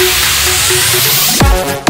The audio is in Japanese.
you